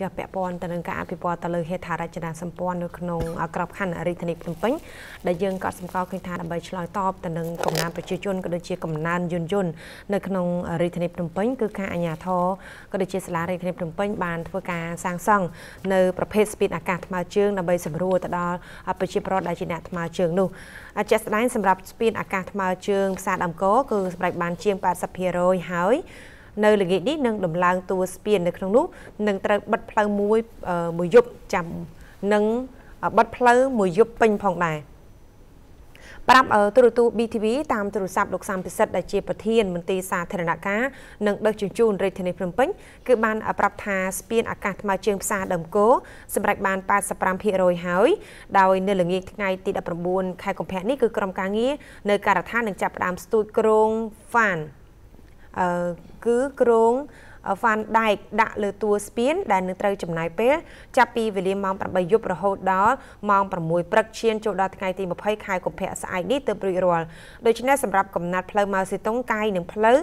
ជាពាក់ព័ន្ធទៅនឹងការអភិវឌ្ឍទៅលើហេដ្ឋារចនាសម្ព័ន្ធនៅក្នុងក្របខ័ណ្ឌរាជធានីភ្នំពេញដែលយើងក៏សម្គាល់ឃើញថាដើម្បីឆ្លើយតបទៅនឹងកំណើនប្រជាជនក៏ដូចជាកំណើនយន្តយន្តនៅក្នុងរាជធានីភ្នំពេញគឺការអាជ្ញាធរក៏ដូចជាសាលារាជធានីភ្នំពេញបានធ្វើការសាងសង់នៅប្រភេទស្ពានអាកាសថ្មើរជើងដើម្បីសម្រួលទៅដល់ប្រជាពលរដ្ឋដែលជាអ្នកថ្មើរជើងនោះជាក់ស្ដែងសម្រាប់ស្ពានអាកាសថ្មើរជើងផ្សារដើមកគឺសម្រេចបានជាង80%ហើយ នៅល្ងាចនេះនឹងដំឡើងតួស្ពាននៅក្នុងនោះនឹងត្រូវបិទផ្លូវមួយមួយយប់ចាំនឹងបិទផ្លូវមួយយប់ពេញផងដែរប្រាប់ទូរទស្សន៍ BTV តាមទូរស័ព្ទលោកសំពិសិដ្ឋដែលជាប្រធានមន្ទីរសាធារណការនិងដឹកជញ្ជូនរាជធានីភ្នំពេញគឺបានប្រាប់ថាស្ពានអាកាសថ្មើរជើងផ្សារដើមគោសម្រាប់បាន85%ហើយដោយនៅល្ងាចថ្ងៃទី19ខែកុម្ភៈនេះគឺក្រុមការងារនៅការដ្ឋាននឹងចាប់ផ្ដើមស្ទូចក្រងហ្វាន គឺក្រងហ្វានដែកដាក់លើតួស្ពានដែលនឹងត្រូវចំណាយពេលចាប់ពីវេលាម៉ោង8យប់រហូតដល់ម៉ោង6ព្រឹកឈានចូលដល់ថ្ងៃទី20ខែកុម្ភៈស្អែកនេះទើបរួចរាល់ដូច្នេះសម្រាប់កំណត់ផ្លូវម៉ៅសេតុងកាយនិងផ្លូវ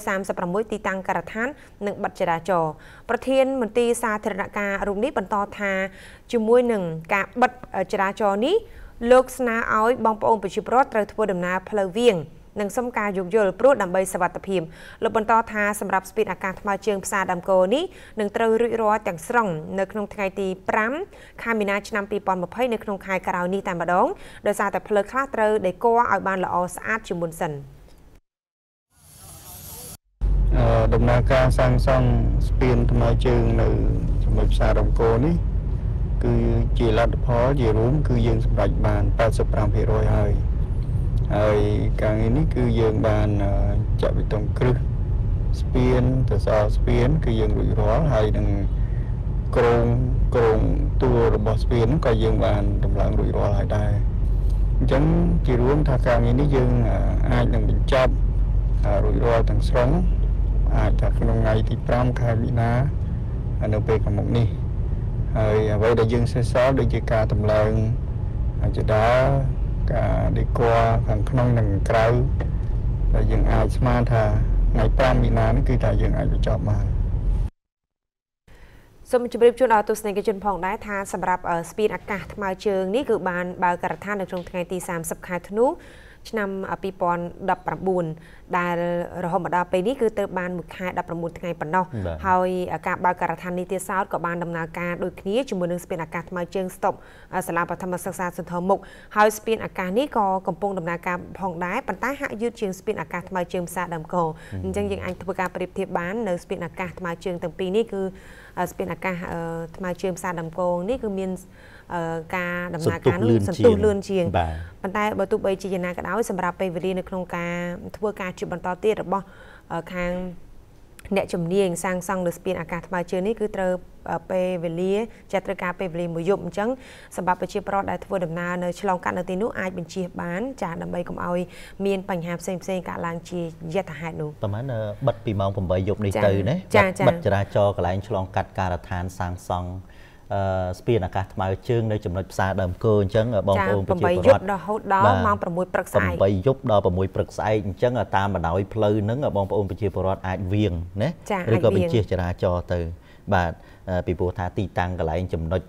336ទីតាំងការដ្ឋាននិងបិទចរាចរណ៍ប្រធានមន្ទីរសាធារណការរូបនេះបន្តថាជាមួយនឹងការបិទចរាចរណ៍នេះលោកស្នើឲ្យបងប្អូនប្រជាពលរដ្ឋត្រូវធ្វើដំណើរផ្លូវវាង និងសុំការយោគយល់ព្រោះដើម្បីសវត្ថិភាពលោកបន្តថាសម្រាប់ស្ពានអាកាសថ្មើរជើងផ្សារដើមកោនេះនឹងត្រូវរួចរាល់ទាំងស្រុងនៅក្នុងថ្ងៃទី5ខែមីនាឆ្នាំ2020នៅក្នុងខែក្រោយនេះតែម្ដងដោយសារតែផ្លូវខ្លះត្រូវដេកឲ្យបានល្អស្អាតជាមុនសិនដំណើរការសាងសង់ស្ពានថ្មើរជើងនៅជាមួយផ្សាររំកោនេះគឺជាលទ្ធផលជារួមគឺយើងសម្រេចបាន85%ហើយ ហើយការងារនេះគឺយើងបានចាក់បេតុងគ្រឹះស្ពានទៅសល់ស្ពាន គឺយើងរួចរាល់ហើយនឹងក្រងក្រងតួរបស់ស្ពានក៏យើងបានដំឡើងរួចរាល់ហើយដែរអញ្ចឹងជារួមថាការងារនេះយើងអាចនឹងបញ្ចប់រួចរាល់ទាំងស្រុងអាចថាក្នុងថ្ងៃទី5ខែមីនានៅពេលខាងមុខនេះហើយអ្វីដែលយើងសេះសល់ដូចជាការតម្លើងចដា ការដេកខាងក្នុងនិងក្រៅដែលយើងអាចស្មានថាថ្ងៃ5មីនានេះគឺថាយើងអាចបញ្ចប់បានសូមជម្រាបជូនដល់ទស្សនិកជនផងដែរថាសម្រាប់ស្ពានអាកាសថ្មើរជើងនេះគឺបានបើកការដ្ឋាននៅក្នុងថ្ងៃទី30ខែធ្នូ ឆ្នាំ2019ដែលរហូតមកដល់ពេលនេះគឺទៅបានមួយខែ19ថ្ងៃប៉ុណ្ណោះហើយការបើកការដ្ឋាននីតិសោតក៏បានដំណើរការដូចគ្នាជាមួយនឹងស្ពានអាកាសថ្មើរជើងស្តុបសាលាបឋមសិក្សាសន្ធរមុខហើយស្ពានអាកាសនេះក៏កំពុងដំណើរការផងដែរប៉ុន្តែហាក់យឺតជាងស្ពានអាកាសថ្មើរជើងផ្សារដើមកោអញ្ចឹងយើងអាចធ្វើការប្រៀបធៀបបាននៅស្ពានអាកាសថ្មើរជើងទាំងពីរនេះគឺស្ពានអាកាសថ្មើរជើងផ្សារដើមកោនេះគឺមាន ការដំណើរការនោះសន្ទុះលឿនជាងប៉ុន្តែបើទោះបីជាយ៉ាងណាក៏ដោយសម្រាប់ពេលវេលានៅក្នុងការធ្វើការជាបន្តទៀតរបស់ខាងអ្នកជំនាញសាងសង់លើស្ពានអាកាសថ្មើរជើងនេះគឺត្រូវពេលវេលាចាត់ត្រូវការពេលវេលាមួយយប់អញ្ចឹងសម្រាប់ប្រជាប្រដ្ឋដែលធ្វើដំណើរនៅឆ្លងកាត់នៅទីនោះអាចបញ្ជៀសបានចាដើម្បីកុំឲ្យមានបញ្ហាផ្សេងផ្សេងកើតឡើងជាយថាហេតុនោះប្រហែលបិទពីម៉ោង8យប់នេះទៅណាបិទចរាចរណ៍កន្លែងឆ្លងកាត់ការដ្ឋានសាងសង់ ស្ពានអាកាសថ្មើរជើងនៅចំណុចផ្សារដើមគោអញ្ចឹងបងប្អូនប្រជាពលរដ្ឋ8យប់រហូតដល់ម៉ោង6ព្រឹកស្អែក8យប់ដល់6ព្រឹកស្អែកអញ្ចឹងតាមបណ្ដោយផ្លូវហ្នឹងបងប្អូនប្រជាពលរដ្ឋអាចវៀងណាឬក៏បញ្ជាចរាចរណ៍ទៅបាទពីព្រោះថាទីតាំងកន្លែងចំណុច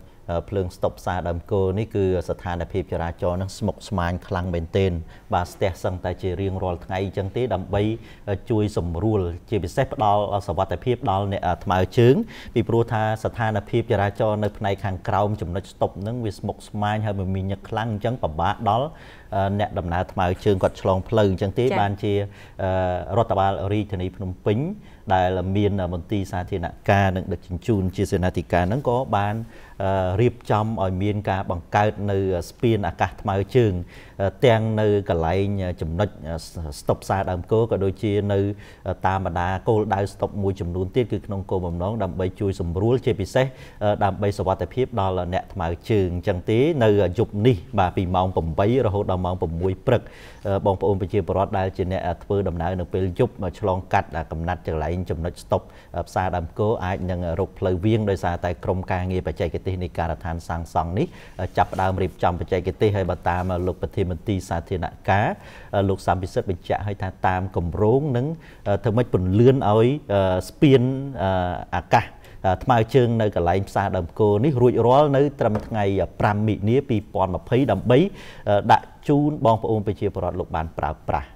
ភ្លើងស្តុបផ្សារដើមគោនេះគឺស្ថានភាពចរាចរណ៍នឹងស្មុគស្មាញខ្លាំងមែនទែនបាទស្ទះសឹងតែជារៀងរាល់ថ្ងៃអញ្ចឹងទេដើម្បីជួយសម្រួលជាពិសេសផ្ដល់សវត្ថិភាពដល់អ្នកថ្មើរជើងពីព្រោះថាស្ថានភាពចរាចរណ៍នៅផ្នែកខាងក្រោមចំណុចស្តុបនឹងវាស្មុគស្មាញហើយមមាញឹកខ្លាំងអញ្ចឹងពិបាកដល់អ្នកដំណើរថ្មើរជើងគាត់ឆ្លងផ្លូវអញ្ចឹងទេបានជារដ្ឋបាលរាជធានីភ្នំពេញដែលមានមន្ទីរសាធារណការនិងដឹកជញ្ជូនជាសេនាធិការហ្នឹងក៏បានរៀបចំឲ្យមានការបង្កើតនៅស្ពានអាកាសថ្មើរជើង ទាំងនៅកន្លែងចំណុចស្តុបផ្សារដើមគោក៏ដូចជានៅតាមបណ្ដាគោលដៅស្តុបមួយចំនួនទៀតគឺក្នុងគោលបំណងដើម្បីជួយសម្រួលជាពិសេសដើម្បីសុវត្ថិភាពដល់អ្នកថ្មើរជើងអញ្ចឹងទេនៅយប់នេះបាទពីម៉ោង8រហូតដល់ម៉ោង6ព្រឹកបងប្អូនប្រជាពលរដ្ឋដែលជាអ្នកធ្វើដំណើរនៅពេលយប់ឆ្លងកាត់កំណាត់ចង្លែងចំណុចស្តុបផ្សារដើមគោអាចនឹងរកផ្លូវវាងដោយសារតែក្រុមការងារបច្ចេកទេសនៃការដ្ឋានសាងសង់នេះចាប់ផ្ដើមរៀបចំបច្ចេកទេសហើយបើតាមលោកប្រធានមន្ទីរសាធារណការលោកសំពិសិដ្ឋបញ្ជាក់ឲ្យថាតាមគម្រោងនឹងធ្វើម៉េចពន្លឿនឲ្យស្ពានអាកាសថ្មើរជើងនៅកន្លែងផ្សារដើមគោនេះរួចរាល់នៅត្រឹមថ្ងៃ5មិនិនា2020ដើម្បីដាក់ជូនបងប្អូនប្រជាពលរដ្ឋលោកបានប្រើប្រាស់